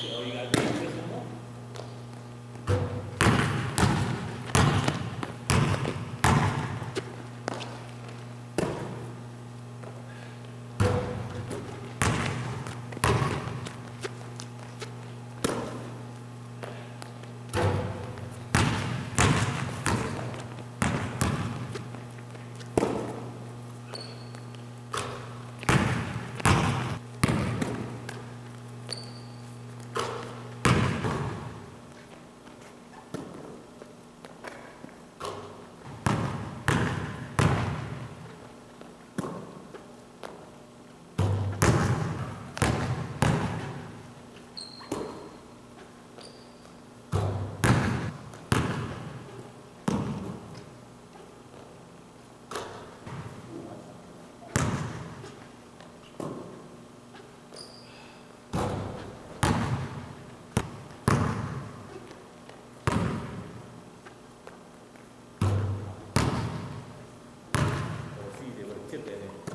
So all you. do Gebet.